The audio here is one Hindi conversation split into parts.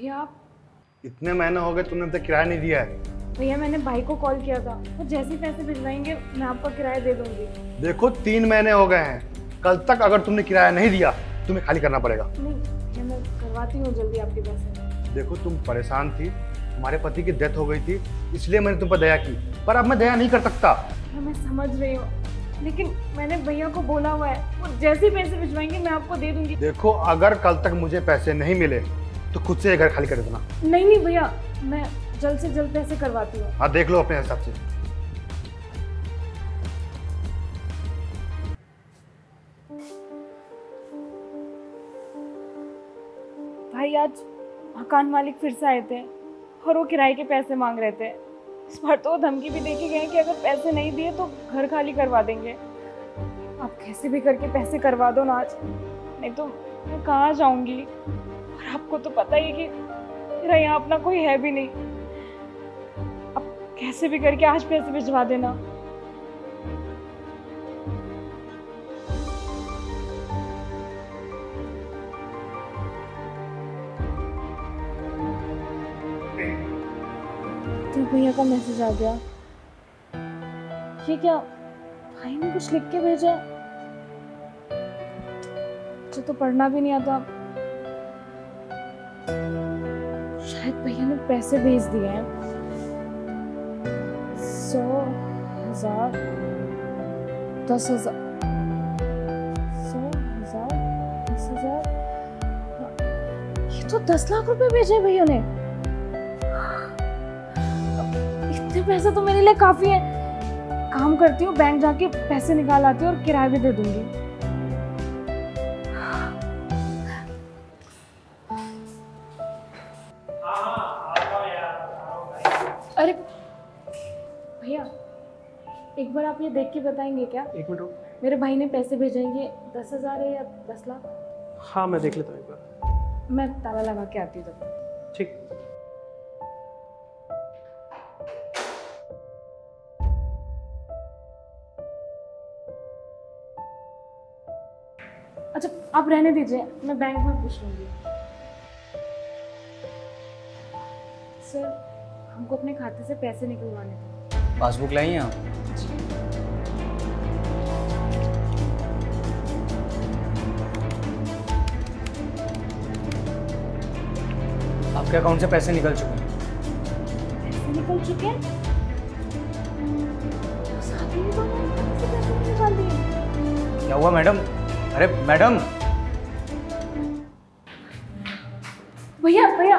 भैया आप इतने महीने हो गए तुमने अब तक किराया नहीं दिया है। भैया मैंने भाई को कॉल किया था। वो तो जैसे पैसे भिजवाएँगे मैं आपका किराया दे दूँगी। देखो तीन महीने हो गए हैं। कल तक अगर तुमने किराया नहीं दिया तुम्हें खाली करना पड़ेगा। नहीं मैं करवाती हूँ जल्दी आपके पैसे। देखो तुम परेशान थी। हमारे पति की डेथ हो गई थी इसलिए मैंने तुम पर दया की। पर अब मैं दया नहीं कर सकता। मैं समझ रही हूँ। लेकिन मैंने भैया को बोला हुआ है वो जैसे पैसे भिजवाएँगे मैं आपको दे दूँगी। देखो अगर कल तक मुझे पैसे नहीं मिले तो खुद से घर खाली कर देना। नहीं नहीं भैया मैं जल्द से जल्द पैसे करवाती हूँ। हाँ देख लो अपने हिसाब से। भाई आज मकान मालिक फिर से आए थे और वो किराए के पैसे मांग रहे थे। इस बार तो धमकी भी देके गए कि अगर पैसे नहीं दिए तो घर खाली करवा देंगे। आप कैसे भी करके पैसे करवा दो ना आज नहीं तो मैं कहाँ जाऊँगी? और आपको तो पता ही है कि मेरा यहाँ अपना कोई है भी नहीं। अब कैसे भी करके आज पैसे भिजवा देना। तो भैया का मैसेज आ गया। ये क्या भाई ने कुछ लिख के भेजा? मुझे तो पढ़ना भी नहीं आता। शायद भैया ने पैसे भेज दिए हैं। सौ हज़ार, दस हज़ार। सौ हज़ार, दस हज़ार। ये तो दस लाख रुपए भेजे भैया ने। इतने पैसे तो मेरे लिए काफ़ी है। काम करती हूँ, बैंक जाके पैसे निकाल आती हूँ और किराया भी दे दूँगी। अरे भैया एक बार आप ये देख के बताएँगे क्या? एक मिनट रुक। मेरे भाई ने पैसे भेजेंगे दस हज़ार है या दस लाख? हाँ मैं देख लेता हूँ एक बार। मैं ताला लगा के आती हूँ ठीक। अच्छा आप रहने दीजिए मैं बैंक में पूछ लूँगी। सर हमको अपने खाते से पैसे निकलवाने थे। पासबुक लाई हैं आप? आपके अकाउंट से पैसे निकल चुके हैं। पैसे निकल चुके हैं? साथ में तो क्या हुआ मैडम? अरे मैडम! भैया भैया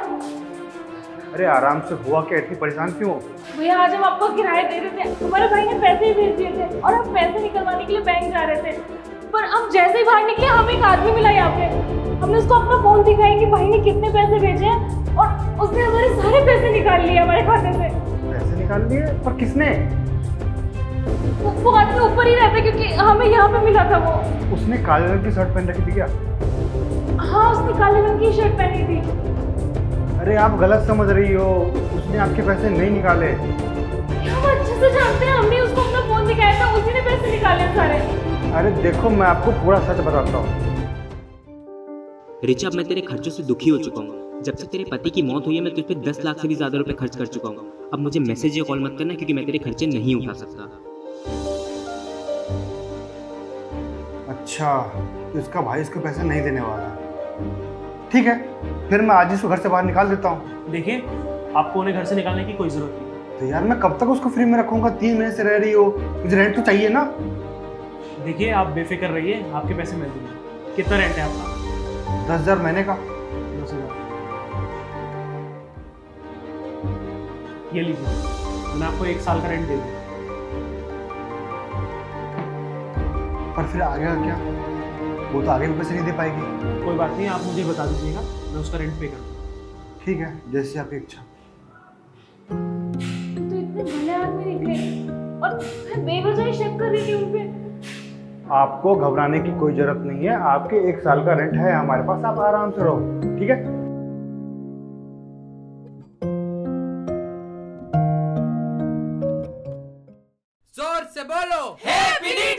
अरे आराम से हुआ क्या? इतनी परेशान क्यों? हो? भैया आज हम आपको किराए दे रहे थे। हमारे भाई ने पैसे ही भेज दिए थे और हम पैसे निकलवाने के लिए बैंक जा रहे थे। पर हम जैसे ही बाहर निकले हम एक आदमी मिला यहाँ पे। हमने उसको अपना फ़ोन दिखाया कि भाई ने कितने पैसे भेजे हैं और उसने हमारे सारे पैसे निकाल लिए हमारे खाते से। पैसे निकाल लिए? पर किसने? वो आदमी ऊपर ही रहता क्योंकि हमें यहाँ पे मिला था वो। उसने काले रंग की शर्ट पहन रखी थी क्या? हाँ उसने काले रंग की शर्ट पहनी थी। अरे आप गलत समझ रही हो। उसने आपके पैसे नहीं निकाले। हम अच्छे से जानते हैं? हमने उसको अपना फ़ोन दिखाया था उसी ने पैसे निकाले सारे। अरे देखो मैं आपको पूरा सच बताता हूँ। रिचा मैं तेरे खर्चों से दुखी हो चुका हूँ। जब से तेरे पति की मौत हुई है मैं तुझ पे दस लाख से भी ज़्यादा रुपए खर्च कर चुका हूँ। अब मुझे मैसेज या कॉल मत करना क्योंकि मैं तेरे खर्चे नहीं उठा सकता। अच्छा तो इसका भाई इसको पैसा नहीं देने वाला। है ठीक है फिर मैं आज इसको घर से बाहर निकाल देता हूँ। देखिए आपको उन्हें घर से निकालने की कोई ज़रूरत नहीं। तो यार मैं कब तक उसको फ्री में रखूँगा? तीन महीने से रह रही हो। मुझे रेंट तो चाहिए ना। देखिए आप बेफिक्र रहिए आपके पैसे मिल देंगे कितना रेंट है आपका? दस हज़ार महीने का। दस हज़ार। ये लीजिए मैंने आपको एक साल का रेंट दे दिया पर फिर आगे क्या? वो तो आगे भी पैसे नहीं दे पाएगी। कोई बात नहीं आप मुझे बता दीजिएगा मैं उसका रेंट पे कर ठीक है जैसे आपकी इच्छा। आपको घबराने की कोई ज़रूरत नहीं है आपके एक साल का रेंट है हमारे पास आप आराम से रहो ठीक है? ज़ोर से बोलो। हैप्पी